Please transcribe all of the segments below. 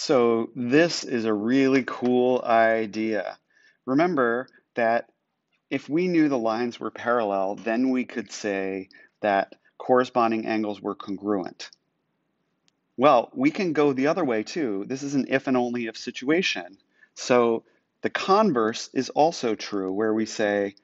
So this is a really cool idea. Remember that if we knew the lines were parallel, then we could say that corresponding angles were congruent. Well, we can go the other way too. This is an if and only if situation. So the converse is also true, where we say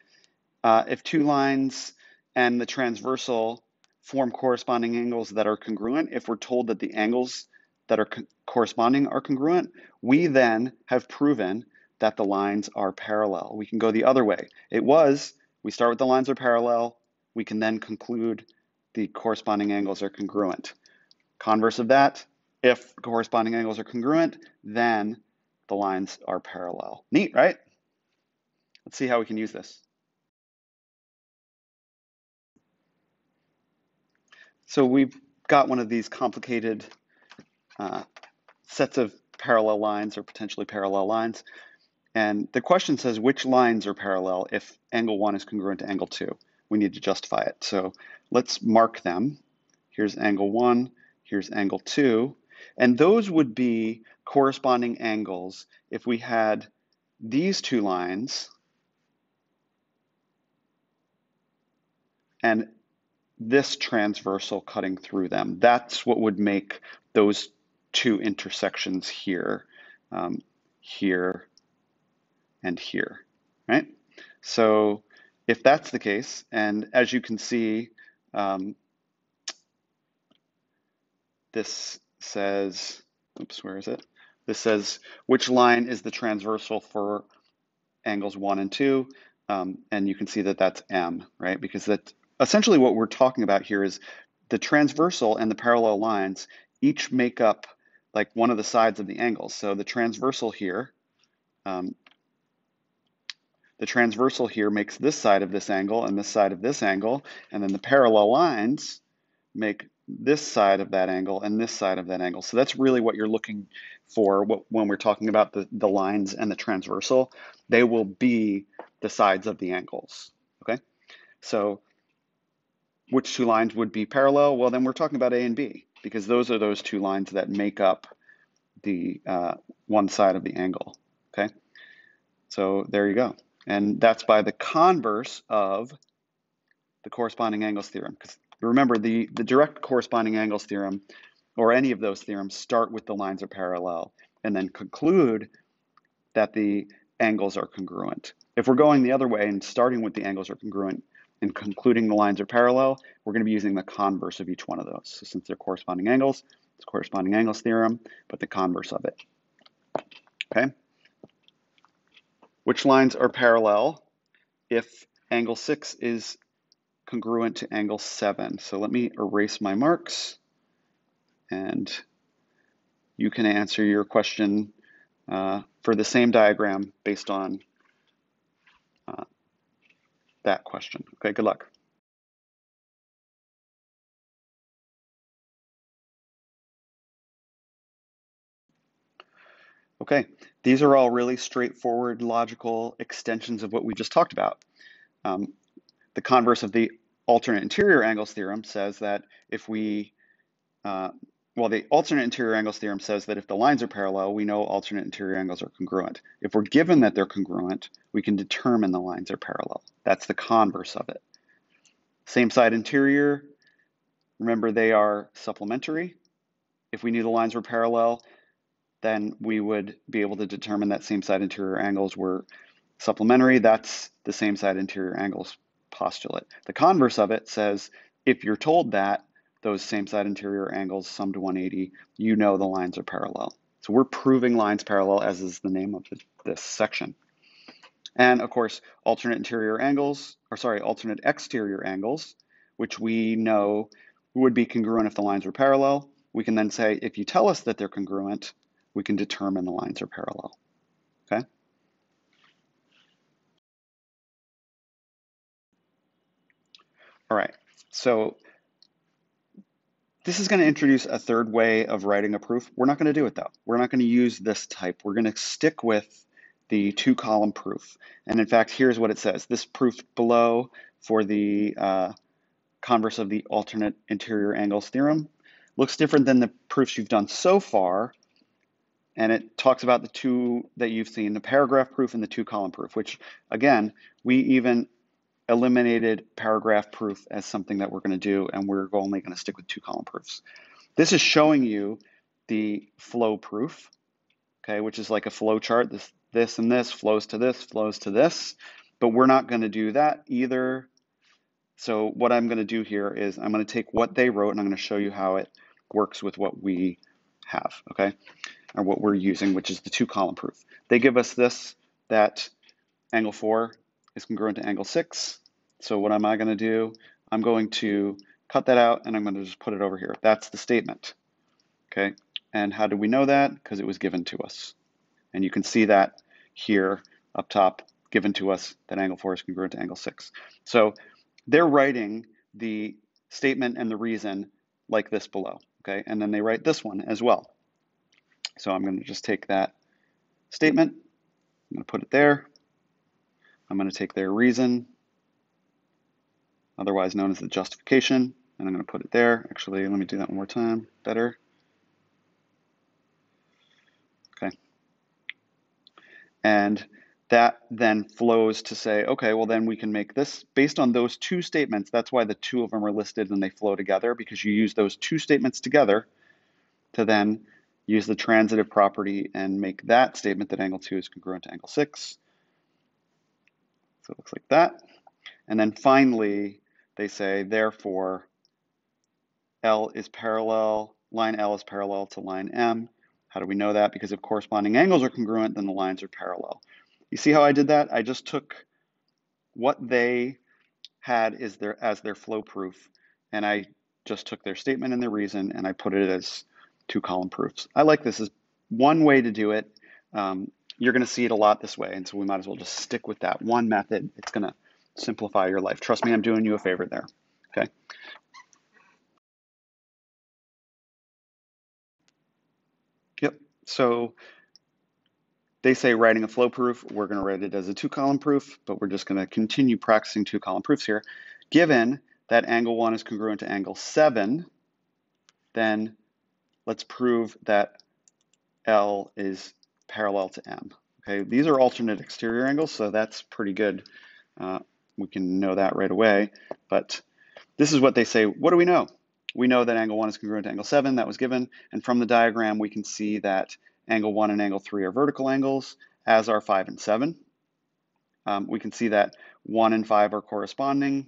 uh, if two lines and the transversal form corresponding angles that are congruent, if we're told that the angles that are co corresponding are congruent, we then have proven that the lines are parallel. We can go the other way. It was, we start with the lines are parallel, we can then conclude the corresponding angles are congruent. Converse of that, if corresponding angles are congruent, then the lines are parallel. Neat, right? Let's see how we can use this. So we've got one of these complicated uh, sets of parallel lines or potentially parallel lines. And the question says which lines are parallel if angle 1 is congruent to angle 2. We need to justify it. So let's mark them. Here's angle 1, here's angle 2. And those would be corresponding angles if we had these two lines and this transversal cutting through them. That's what would make those two intersections here, um, here, and here, right? So if that's the case, and as you can see, um, this says, oops, where is it? This says which line is the transversal for angles one and two, um, and you can see that that's M, right? Because that essentially what we're talking about here is the transversal and the parallel lines each make up like one of the sides of the angle. So the transversal here, um, the transversal here makes this side of this angle and this side of this angle, and then the parallel lines make this side of that angle and this side of that angle. So that's really what you're looking for when we're talking about the, the lines and the transversal. They will be the sides of the angles, okay? So which two lines would be parallel? Well, then we're talking about A and B because those are those two lines that make up the uh, one side of the angle, okay? So there you go. And that's by the converse of the corresponding angles theorem. Because remember, the, the direct corresponding angles theorem, or any of those theorems, start with the lines are parallel and then conclude that the angles are congruent. If we're going the other way and starting with the angles are congruent, and concluding the lines are parallel, we're going to be using the converse of each one of those. So since they're corresponding angles, it's corresponding angles theorem, but the converse of it. Okay? Which lines are parallel if angle 6 is congruent to angle 7? So let me erase my marks, and you can answer your question uh, for the same diagram based on that question. Okay, good luck. Okay, these are all really straightforward logical extensions of what we just talked about. Um, the converse of the alternate interior angles theorem says that if we, uh, well, the alternate interior angles theorem says that if the lines are parallel, we know alternate interior angles are congruent. If we're given that they're congruent, we can determine the lines are parallel. That's the converse of it. Same side interior, remember they are supplementary. If we knew the lines were parallel, then we would be able to determine that same side interior angles were supplementary. That's the same side interior angles postulate. The converse of it says if you're told that those same side interior angles sum to 180, you know the lines are parallel. So we're proving lines parallel as is the name of this section. And of course, alternate interior angles, or sorry, alternate exterior angles, which we know would be congruent if the lines were parallel. We can then say, if you tell us that they're congruent, we can determine the lines are parallel, okay? All right, so this is going to introduce a third way of writing a proof. We're not going to do it though. We're not going to use this type. We're going to stick with the two column proof. And in fact, here's what it says. This proof below for the uh, converse of the alternate interior angles theorem looks different than the proofs you've done so far and it talks about the two that you've seen, the paragraph proof and the two column proof, which again, we even eliminated paragraph proof as something that we're going to do, and we're only going to stick with two column proofs. This is showing you the flow proof, okay, which is like a flow chart. This, this and this flows to this, flows to this, but we're not going to do that either. So what I'm going to do here is I'm going to take what they wrote and I'm going to show you how it works with what we have, okay? Or what we're using, which is the two column proof. They give us this, that angle four is congruent to angle six. So what am I gonna do? I'm going to cut that out and I'm gonna just put it over here. That's the statement, okay? And how do we know that? Because it was given to us. And you can see that here up top, given to us that angle four is congruent to angle six. So they're writing the statement and the reason like this below, okay? And then they write this one as well. So I'm going to just take that statement, I'm going to put it there. I'm going to take their reason, otherwise known as the justification, and I'm going to put it there. Actually, let me do that one more time, better. Okay. And that then flows to say, okay, well, then we can make this based on those two statements. That's why the two of them are listed and they flow together because you use those two statements together to then use the transitive property and make that statement that angle 2 is congruent to angle 6. So it looks like that. And then finally, they say, therefore, L is parallel, line L is parallel to line M. How do we know that? Because if corresponding angles are congruent, then the lines are parallel. You see how I did that? I just took what they had is their, as their flow proof, and I just took their statement and their reason, and I put it as two column proofs. I like this as one way to do it. Um, you're going to see it a lot this way, and so we might as well just stick with that one method. It's going to simplify your life. Trust me, I'm doing you a favor there. Okay. Yep. So they say writing a flow proof. We're going to write it as a two column proof, but we're just going to continue practicing two column proofs here. Given that angle one is congruent to angle seven, then let's prove that L is parallel to M. Okay, these are alternate exterior angles, so that's pretty good. Uh, we can know that right away. But this is what they say. What do we know? We know that angle 1 is congruent to angle 7. That was given. And from the diagram, we can see that angle 1 and angle 3 are vertical angles, as are 5 and 7. Um, we can see that 1 and 5 are corresponding,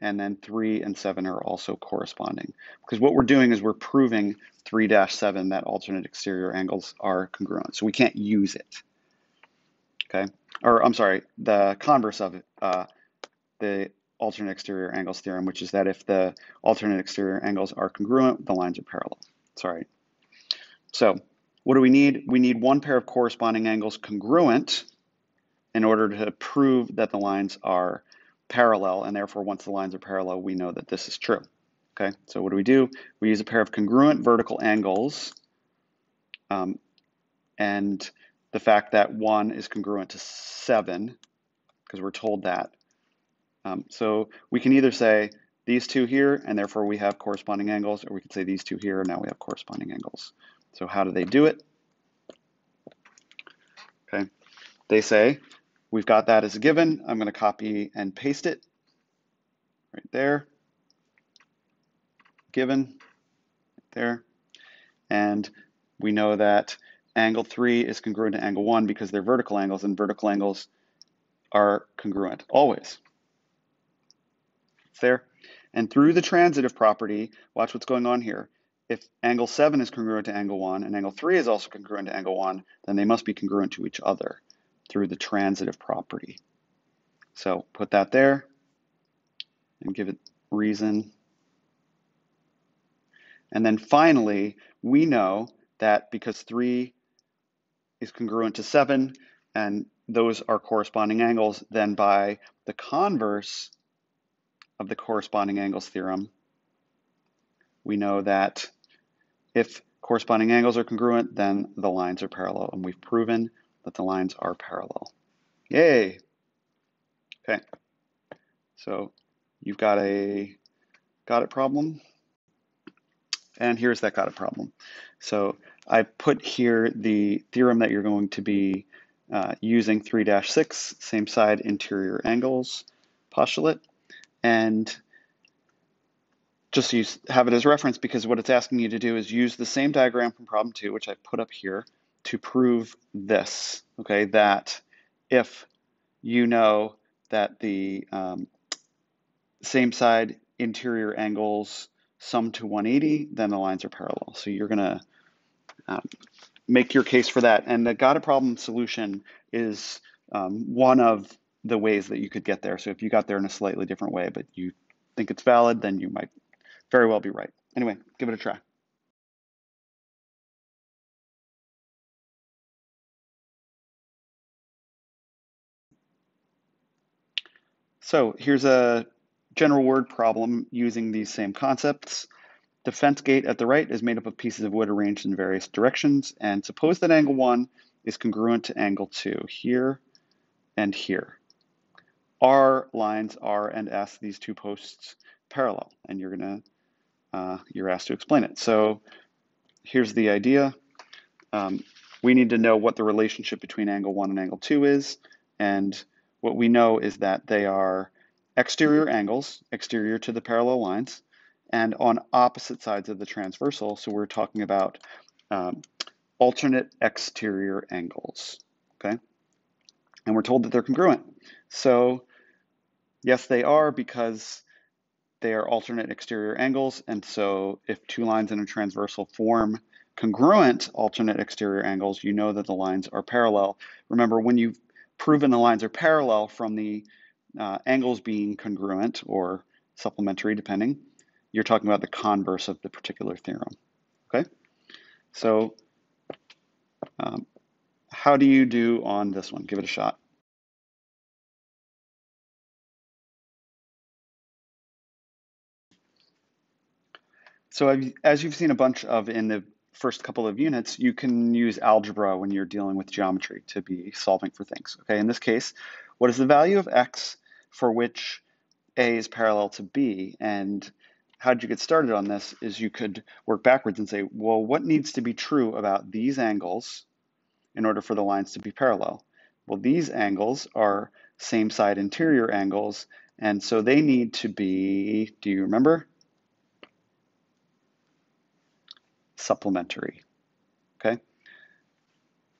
and then 3 and 7 are also corresponding. Because what we're doing is we're proving 3-7 that alternate exterior angles are congruent. So we can't use it. Okay, or I'm sorry, the converse of it, uh, the alternate exterior angles theorem, which is that if the alternate exterior angles are congruent, the lines are parallel. Sorry. So what do we need? We need one pair of corresponding angles congruent in order to prove that the lines are parallel, and therefore once the lines are parallel, we know that this is true. Okay, so what do we do? We use a pair of congruent vertical angles, um, and the fact that one is congruent to seven, because we're told that. Um, so we can either say these two here, and therefore we have corresponding angles, or we could say these two here, and now we have corresponding angles. So how do they do it? Okay, they say We've got that as a given. I'm going to copy and paste it right there. Given right there. And we know that angle 3 is congruent to angle 1 because they're vertical angles, and vertical angles are congruent always. It's there. And through the transitive property, watch what's going on here. If angle 7 is congruent to angle 1 and angle 3 is also congruent to angle 1, then they must be congruent to each other through the transitive property. So put that there and give it reason. And then finally, we know that because 3 is congruent to 7 and those are corresponding angles, then by the converse of the corresponding angles theorem, we know that if corresponding angles are congruent, then the lines are parallel. And we've proven that the lines are parallel. Yay! Okay, so you've got a got it problem, and here's that got it problem. So I put here the theorem that you're going to be uh, using 3-6, same side interior angles postulate. And just use have it as reference because what it's asking you to do is use the same diagram from problem two, which I put up here, to prove this, okay, that if you know that the um, same side interior angles sum to 180, then the lines are parallel. So you're gonna um, make your case for that. And the got a problem solution is um, one of the ways that you could get there. So if you got there in a slightly different way, but you think it's valid, then you might very well be right. Anyway, give it a try. So here's a general word problem using these same concepts. The fence gate at the right is made up of pieces of wood arranged in various directions. And suppose that angle one is congruent to angle two here and here. Are lines R and S, these two posts, parallel? And you're gonna uh, you're asked to explain it. So here's the idea. Um, we need to know what the relationship between angle 1 and angle 2 is. And what we know is that they are exterior angles, exterior to the parallel lines, and on opposite sides of the transversal. So we're talking about um, alternate exterior angles, okay? And we're told that they're congruent. So yes, they are because they are alternate exterior angles, and so if two lines in a transversal form congruent alternate exterior angles, you know that the lines are parallel. Remember, when you've proven the lines are parallel from the uh, angles being congruent or supplementary, depending, you're talking about the converse of the particular theorem. Okay? So, um, how do you do on this one? Give it a shot. So as you've seen a bunch of in the first couple of units, you can use algebra when you're dealing with geometry to be solving for things. Okay, in this case, what is the value of x for which a is parallel to b? And how did you get started on this is you could work backwards and say, well, what needs to be true about these angles in order for the lines to be parallel? Well, these angles are same side interior angles, and so they need to be, do you remember? Supplementary. Okay?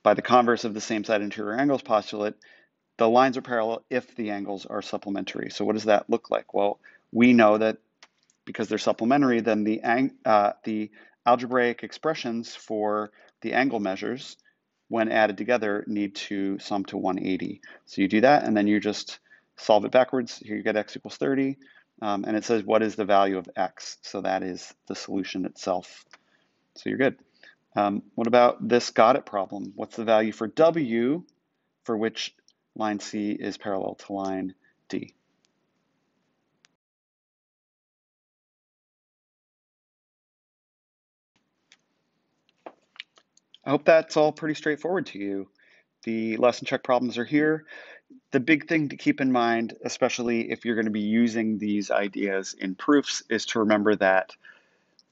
By the converse of the same side interior angles postulate, the lines are parallel if the angles are supplementary. So what does that look like? Well, we know that because they're supplementary, then the, uh, the algebraic expressions for the angle measures, when added together, need to sum to 180. So you do that, and then you just solve it backwards. Here you get x equals 30, um, and it says what is the value of x? So that is the solution itself. So you're good. Um, what about this got it problem? What's the value for W for which line C is parallel to line D? I hope that's all pretty straightforward to you. The lesson check problems are here. The big thing to keep in mind, especially if you're going to be using these ideas in proofs, is to remember that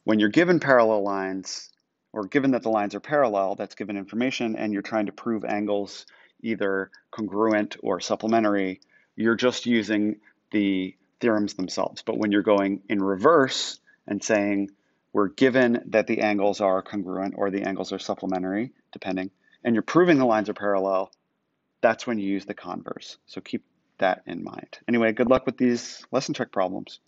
when you're given parallel lines, or given that the lines are parallel, that's given information, and you're trying to prove angles either congruent or supplementary, you're just using the theorems themselves. But when you're going in reverse and saying, we're given that the angles are congruent or the angles are supplementary, depending, and you're proving the lines are parallel, that's when you use the converse. So keep that in mind. Anyway, good luck with these lesson check problems.